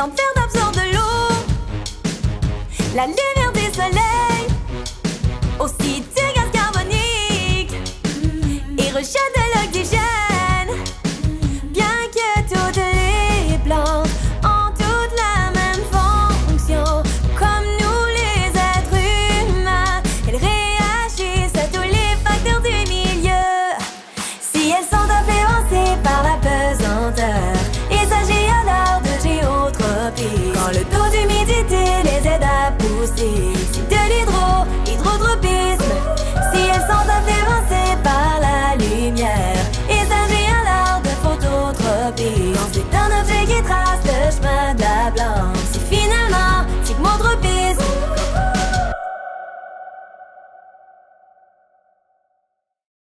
Vertes absorbent de l'eau, la lumière du soleil, aussi du gaz carbonique et rejettent de l'oxygène. deep.